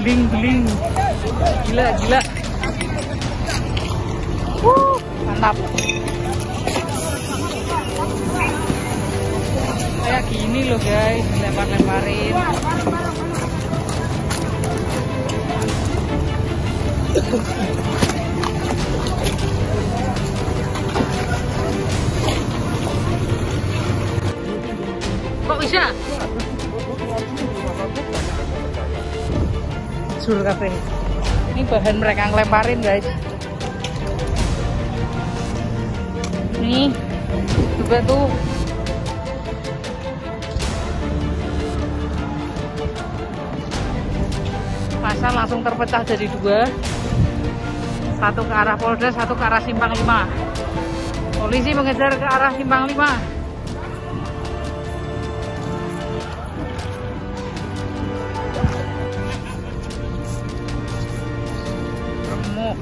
bling bling. Gila gila. Wuh, mantap. Kayak gini loh guys lempar-lemparin kok bisa sur kafe ini bahan mereka ngelemparin guys. Nih juga tuh. Masa langsung terpecah jadi dua. Satu ke arah Polda satu ke arah Simpang 5 polisi mengejar ke arah Simpang 5も